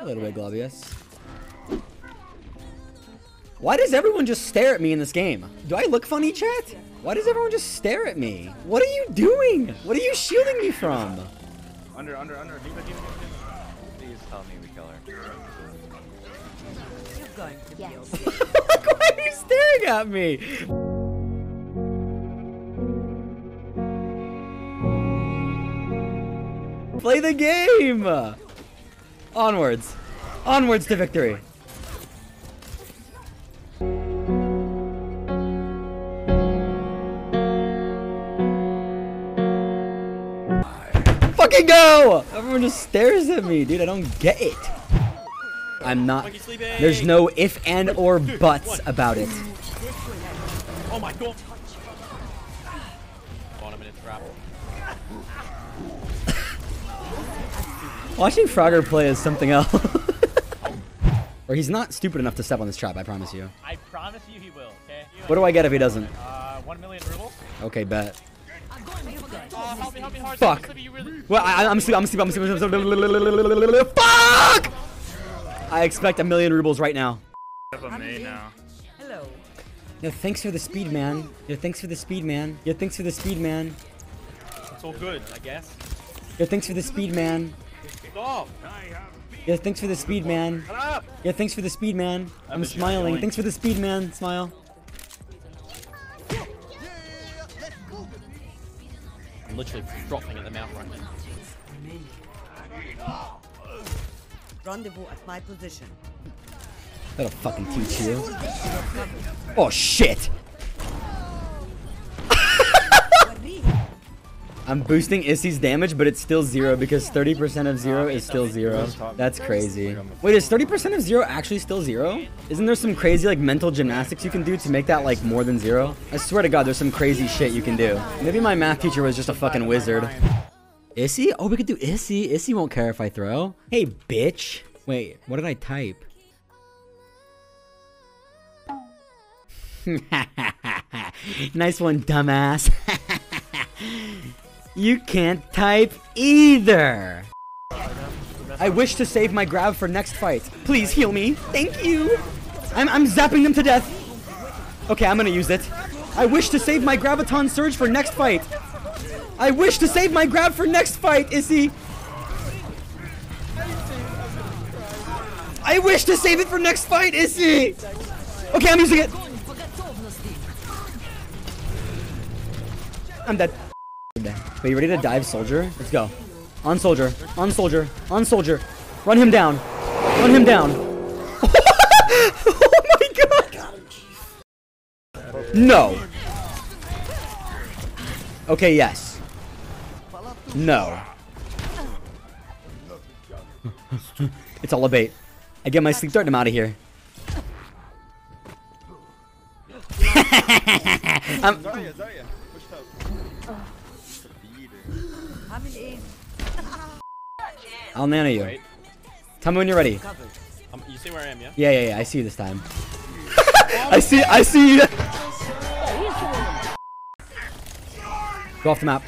A little bit Globius. Why does everyone just stare at me in this game? Do I look funny, chat? Why does everyone just stare at me? What are you doing? What are you shielding me from? Under, under, under. D.Va, D.Va, D.Va. Please tell me we kill her. You're going to be Yes. okay. like, why are you staring at me? Play the game! Onwards. Onwards to victory. Fucking go! Everyone just stares at me, dude. I don't get it. I'm not. There's no if and or buts about it. Oh my god. Watching Frogger play is something else. or he's not stupid enough to step on this trap, I promise you. I promise you he will, okay? What do I get if he doesn't? Uh, one million rubles? Okay, bet. Oh, help me, help me hard. Fuck. Slippy, you really- Well, I, I'm sleep. I'm sleep. I'm sleep. I'm sleep. Fuck! I expect a million rubles right now. Hello. Yo, thanks for the speed, man. Yo, thanks for the speed, man. Yo, thanks for the speed, man. It's all good, I guess. Yo, thanks for the speed, man. Stop. Yo, thanks for the speed, man. Yeah, thanks for the speed, man. I'm smiling. Thanks for the speed, man. Smile. I'm literally dropping at the mouth right now. Rendezvous at my position. That'll fucking teach you. Oh shit! I'm boosting Issy's damage, but it's still zero because 30% of zero is still zero. That's crazy. Wait, is 30% of zero actually still zero? Isn't there some crazy like mental gymnastics you can do to make that like more than zero? I swear to God, there's some crazy shit you can do. Maybe my math teacher was just a fucking wizard. Issy? Oh, we could do Issy. Issy won't care if I throw. Hey, bitch. Wait, what did I type? nice one, dumbass. you can't type either. I wish to save my grab for next fight. Please heal me. Thank you. I'm, I'm zapping them to death. Okay, I'm gonna use it. I wish to save my graviton surge for next fight. I wish to save my grab for next fight, Issy. I wish to save it for next fight, Issy. Okay, I'm using it. I'm dead. Wait, you ready to dive, soldier? Let's go. On soldier. On soldier. On soldier. Run him down. Run him down. oh my god. No. Okay, yes. No. it's all a bait. I get my sleep dart and I'm out of here. I'm, Coming in. I'll nano you. Wait. Tell me when you're ready. Covered. Um, you see where I am, yeah? Yeah, yeah, yeah. I see you this time. I see. I see you. Go off the map.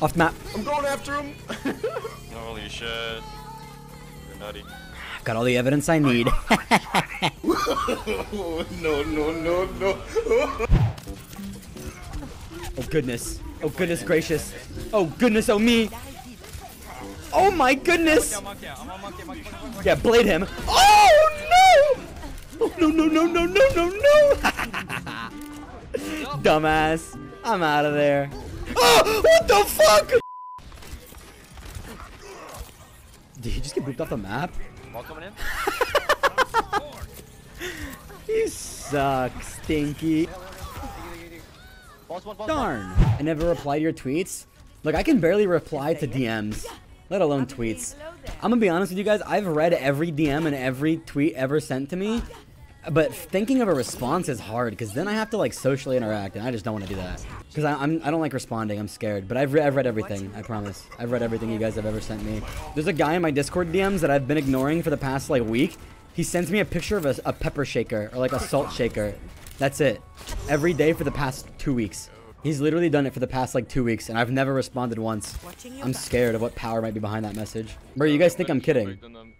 Off the map. I'm going after him. Holy shit. You're nutty. I've got all the evidence I need. No, no, no, no. oh goodness. Oh goodness gracious. Oh goodness. Oh me. Oh my goodness. Yeah, blade him. Oh no. Oh no no no no no no no. Dumbass. I'm out of there. Oh, what the fuck? Did he just get booped off the map? Ball coming in. You suck, Stinky. Balls one, balls Darn. I never reply to your tweets. Look, I can barely reply to DMs, let alone tweets. I'm gonna be honest with you guys. I've read every DM and every tweet ever sent to me, but thinking of a response is hard because then I have to like socially interact, and I just don't want to do that. Because I'm I don't like responding. I'm scared. But I've re- I've read everything. I promise. I've read everything you guys have ever sent me. There's a guy in my Discord DMs that I've been ignoring for the past like week. He sends me a picture of a, a pepper shaker or like a salt shaker. That's it. Every day for the past two weeks. He's literally done it for the past like two weeks, and I've never responded once. I'm back. scared of what power might be behind that message. Bro, you guys think I'm kidding? Then, um,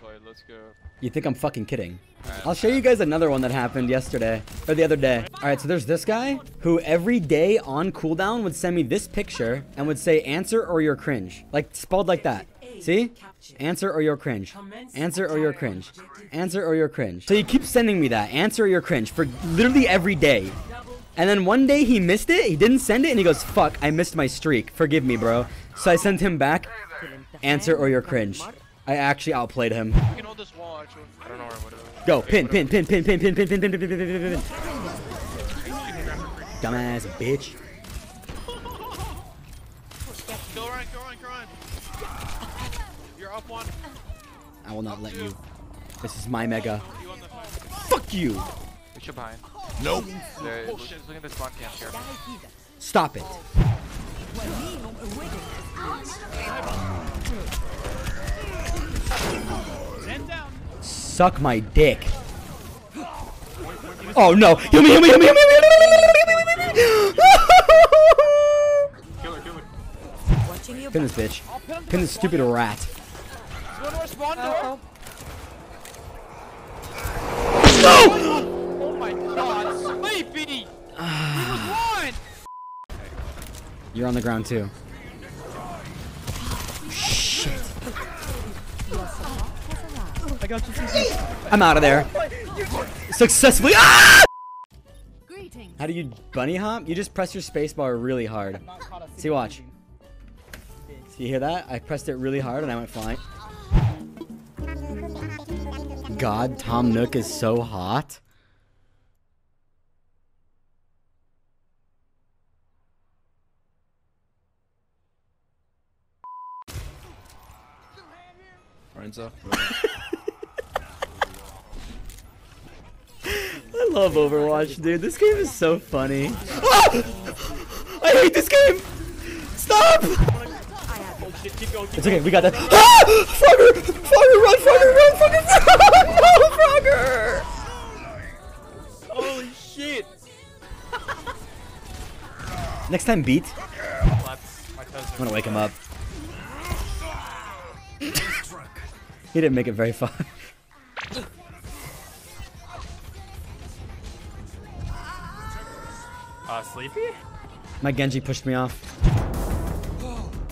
play let's go. You think I'm fucking kidding? I'll show you guys another one that happened yesterday or the other day. All right, so there's this guy who every day on cooldown would send me this picture and would say answer or you're cringe. Like spelled like that. See? Answer or you're cringe. Answer or you're cringe. Answer or you're cringe. So he keeps sending me that. Answer or you're cringe for literally every day. And then one day he missed it. He didn't send it and he goes, "Fuck, I missed my streak. Forgive me, bro." So I sent him back. Answer or you're cringe. I actually outplayed him. You can hold this wall, actually. I don't know where what it is. Go, pin, pin, pin, pin, pin, pin, pin, pin, pin, pin, pin, pin, pin, pin, pin. Dumbass bitch. Go Ryan, go Ryan, go Ryan. You're up one. I will not let you. This is my mega. You on the Fuck you. We should behind. Nope. There, look, look at this spawn camp here. Stop it. Stand down. Suck my dick. Oh no! Heal me! Heal me! Heal me! Heal me! Heal me! Kill her, kill her. Watching you Pin this bitch. Pin this stupid rat. Go to our spawn door. No! You're on the ground too. Shit. I got you. I'm out of there. Successfully. Ah! How do you bunny hop? You just press your spacebar really hard. See, watch. See, you hear that? I pressed it really hard and I went flying. God, Tom Nook is so hot. Lorenzo. I love Overwatch, dude. This game is so funny. Ah! I hate this game. Stop. Shit, keep going, keep It's okay. We got that. Ah! Frogger! Frogger! Run! Frogger! Run! Frogger! No, Frogger! Holy shit! Next time, beat. I'm gonna wake him up. He didn't make it very far. Uh, sleepy? My Genji pushed me off.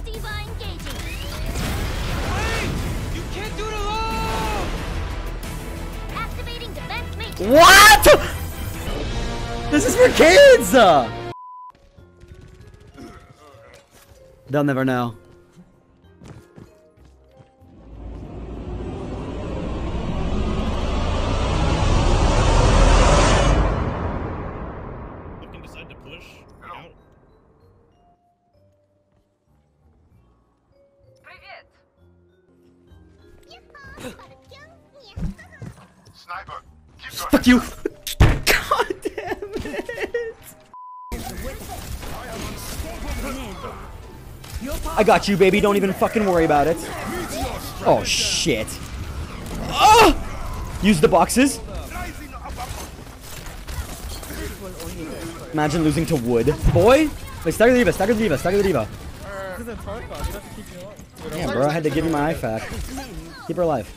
D.Va engaging. You can't do it alone! Activating defense matrix. What? This is for kids! They'll never know. Fuck you! God damn it! I got you, baby. Don't even fucking worry about it. Oh, shit. Ah! Use the boxes. Imagine losing to wood. Boy! Wait, stagger the D.Va, stagger the D.Va, stagger the D.Va. Yeah, bro, I had to give you my IFAK. Keep her alive.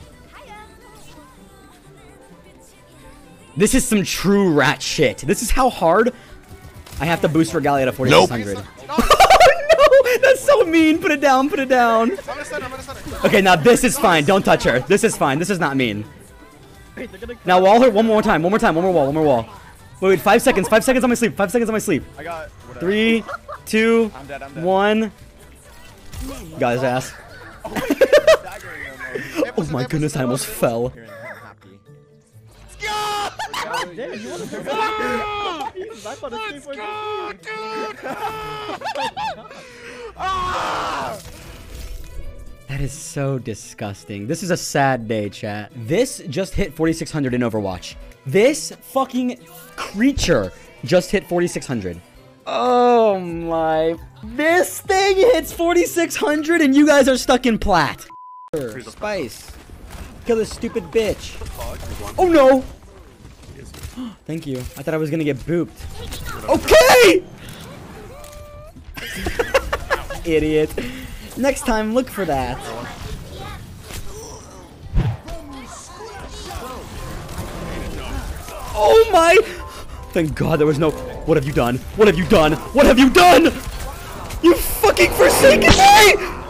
This is some true rat shit. This is how hard I have to boost Regalia to 4600. oh no! That's so mean! Put it down, put it down. I'm gonna center, I'm gonna center. Okay, now this is fine. Don't touch her. This is fine. This is not mean. Now wall her one more time. One more time. One more wall. One more wall. Wait, wait. Five seconds. Five seconds on my sleep. Five seconds on my sleep. I got Three, two, I'm dead, I'm dead. one. Got his ass. Oh my oh goodness, I almost fell. That is so disgusting. This is a sad day, chat. This just hit 4600 in Overwatch. This fucking creature just hit 4600. Oh my. This thing hits 4600 and you guys are stuck in plat. Spice. Kill this stupid bitch. Oh no! Thank you. I thought I was gonna get booped. Okay! Idiot. Next time, look for that. Oh my! Thank God there was no... What have you done? What have you done? What have you done? You fucking forsaken me!